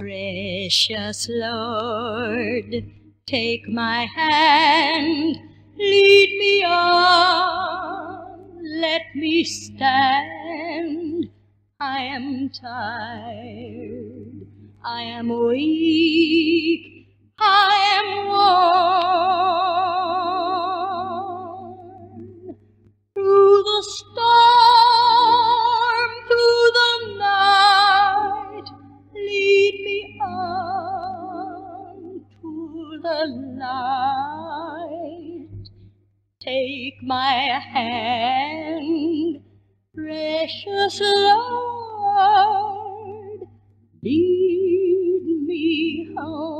Precious Lord, take my hand, lead me on, let me stand. I am tired, I am weak, I am worn. The light. Take my hand, precious Lord, lead me home.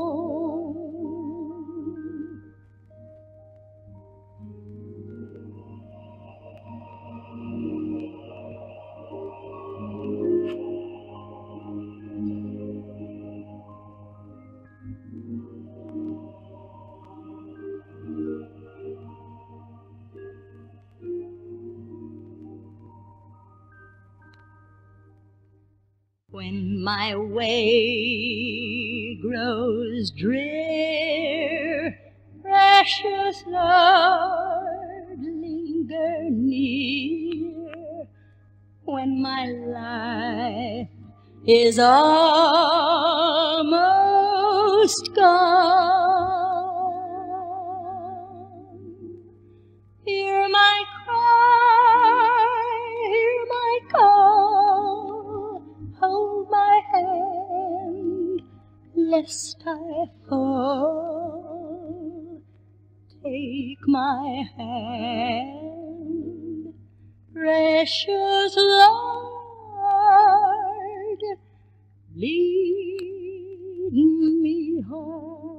When my way grows drear, precious Lord, linger near. When my life is almost gone, lest I fall. Take my hand, precious Lord, lead me home.